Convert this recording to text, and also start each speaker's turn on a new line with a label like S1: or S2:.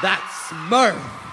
S1: That's Smurf.